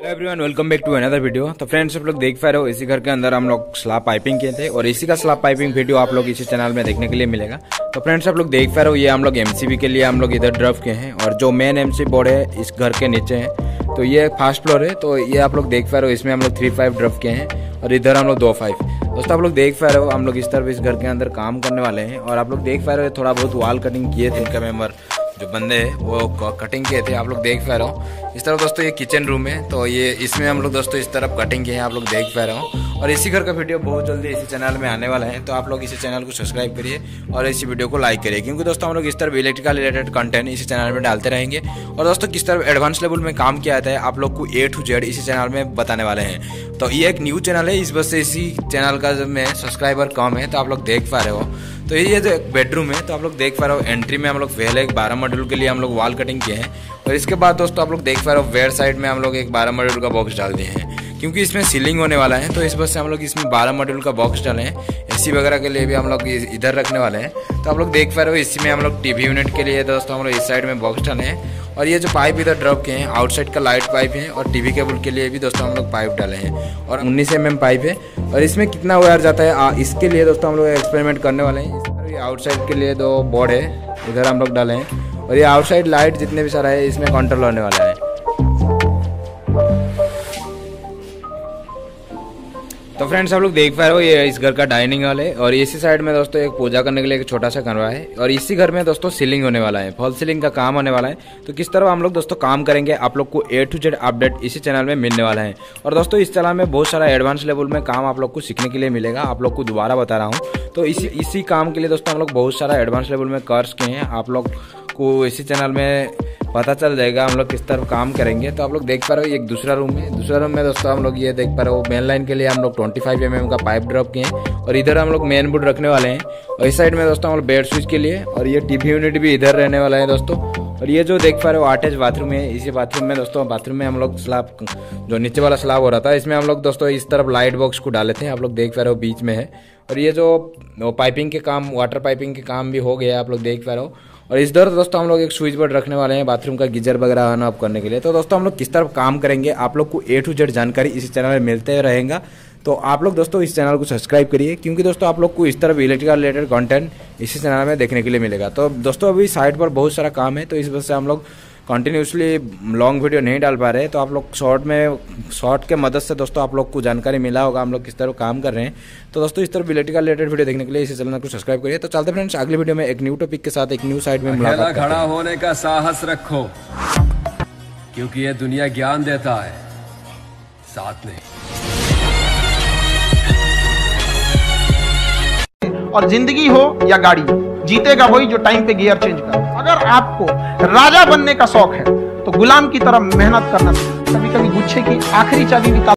Everyone welcome back to another video तो friends आप लोग देख पा रहे हो, इसी घर के अंदर हम लोग स्लाब पाइपिंग किए थे और इसी का स्लाब पाइपिंग वीडियो आप लोग इसी चैनल में देखने के लिए मिलेगा। तो फ्रेंड्स आप लोग देख पा रहे हो, ये हम लोग एमसीबी के लिए हम लोग इधर ड्रफ किए हैं और जो मेन एमसी बोर्ड है, इस घर के नीचे है। तो ये फ़र्स्ट फ्लोर है तो ये आप लोग देख पा रहे हो, इसमें हम लोग थ्री फाइव ड्रफ किए हैं और इधर हम लोग दो फाइव दोस्तों, आप लोग देख पा रहे हो, हम लोग इस तरफ़ इस घर के अंदर काम करने वाले हैं और आप लोग देख पा रहे हो थोड़ा बहुत वॉल कटिंग किए थे इनका मेंबर जो बंदे हैं, वो कटिंग किए थे, आप लोग देख पा रहे हो। इस तरफ़ दोस्तों ये किचन रूम है तो ये, इसमें हम लोग दोस्तों इस तरफ़ कटिंग किए हैं, आप लोग देख पा रहे हो। और इसी घर का वीडियो बहुत जल्दी इसी चैनल में आने वाला है तो आप लोग इसी चैनल को सब्सक्राइब करिए और इसी वीडियो को लाइक करिए, क्योंकि दोस्तों हम लोग इस तरफ़ इलेक्ट्रिकल रिलेटेड कंटेंट इसी चैनल में डालते रहेंगे। और दोस्तों किस तरफ़ एडवांस लेवल में काम किया जाता है, आप लोग को ए टू जेड इसी चैनल में बताने वाले हैं। तो ये एक न्यू चैनल है, इस वजह से इसी चैनल का जब में सब्सक्राइबर कम है तो आप लोग देख पा रहे हो। तो ये जो बेडरूम है तो आप लोग देख पा रहे हो एंट्री में हम लोग पहले एक बारह मॉड्यूल के लिए हम लोग वॉल कटिंग किए हैं। और इसके बाद दोस्तों आप लोग देख पा रहे हो वेयर साइड में हम लोग एक बारह मॉड्यूल का बॉक्स डाल दिए हैं। क्योंकि इसमें सीलिंग होने वाला है तो इस वजह से हम लोग इसमें बारह मॉड्यूल का बॉक्स डाले हैं। एसी वगैरह के लिए भी हम लोग इधर रखने वाले हैं। तो आप लोग देख पा रहे हो, इसी में हम लोग टीवी यूनिट के लिए दोस्तों हम लोग इस साइड में बॉक्स डाले हैं। और ये जो पाइप इधर ड्रॉप किए हैं आउटसाइड का लाइट पाइप है, और टीवी केबल के लिए भी दोस्तों हम लोग पाइप डाले हैं। और उन्नीस एम पाइप है। और इसमें कितना वायर जाता है इसके लिए दोस्तों हम लोग एक्सपेरिमेंट करने वाले हैं। आउटसाइड के लिए दो बोर्ड है, इधर हम लोग डाले हैं। और ये आउटसाइड लाइट जितने भी सारा है, इसमें कंट्रोल होने वाला है। तो फ्रेंड्स आप लोग देख पा रहे हो, ये इस घर का डाइनिंग हॉल है और इसी साइड में दोस्तों एक पूजा करने के लिए एक छोटा सा कमरा है और इसी घर में दोस्तों सीलिंग होने वाला है। फॉल सीलिंग का काम होने वाला है। तो किस तरह हम लोग दोस्तों काम करेंगे, आप लोग को ए टू जेड अपडेट इसी चैनल में मिलने वाला है। और दोस्तों, इस चैनल में बहुत सारा एडवांस लेवल में काम आप लोग को सीखने के लिए मिलेगा। आप लोग को दोबारा बता रहा हूँ। तो इसी इसी काम के लिए दोस्तों हम लोग बहुत सारा एडवांस लेवल में कर्ज किए हैं। आप लोग को इसी चैनल में पता चल जाएगा हम लोग किस तरफ़ काम करेंगे। तो आप लोग देख पा रहे हो एक दूसरा रूम है। दूसरा रूम में दोस्तों हम लोग ये देख पा रहे हो मेन लाइन के लिए हम लोग 25 फाइव mm का पाइप ड्रॉप किए हैं और इधर हम लोग मेन बोर्ड रखने वाले हैं। और इस साइड में दोस्तों हम लोग बेड स्विच के लिए और ये टीवी यूनिट भी इधर रहने वाला है दोस्तों। और ये जो देख पा रहे हो अटैच बाथरूम है। इसी बाथरूम में दोस्तों बाथरूम में हम लोग स्लाब जो नीचे वाला स्लाब हो रहा था, इसमें हम लोग दोस्तों इस तरफ़ लाइट बॉक्स को डाले थे आप लोग देख पा रहे हो बीच में है। और ये जो पाइपिंग के काम वाटर पाइपिंग के काम भी हो गया आप लोग देख पा रहे हो। और इस दौर दोस्तों हम लोग एक स्विच बोर्ड रखने वाले हैं बाथरूम का गीजर वगैरह ऑन ऑफ़ करने के लिए। तो दोस्तों हम लोग किस तरफ़ काम करेंगे, आप लोग को ए टू जेड जानकारी इस चैनल में मिलते रहेगा। तो आप लोग दोस्तों इस चैनल को सब्सक्राइब करिए, क्योंकि दोस्तों आप लोग को इस तरफ़ इलेक्ट्रिकल रिलेटेड कंटेंट इसी चैनल में देखने के लिए मिलेगा। तो दोस्तों अभी साइट पर बहुत सारा काम है तो इस वजह से हम लोग कंटिन्यूसली लॉन्ग वीडियो नहीं डाल पा रहे तो आप लोग शॉर्ट में शॉर्ट के मदद से दोस्तों आप लोग को जानकारी मिला होगा हम लोग किस तरह काम कर रहे हैं। तो दोस्तों इस तरह इलेक्ट्रिकल रिलेटेड वीडियो देखने के लिए इसी चैनल को सब्सक्राइब करिए। तो चलते फ्रेंड्स अगले वीडियो में एक न्यू टॉपिक के साथ एक न्यू साइड में मुलाकात खड़ा होने का साहस रखो क्योंकि यह दुनिया ज्ञान देता है साथ नहीं। और ज़िंदगी हो या गाड़ी जीतेगा वही जो टाइम पे गियर चेंज कर अगर आपको राजा बनने का शौक है तो गुलाम की तरह मेहनत करना कभी कभी गुच्छे की आखिरी चाबी भी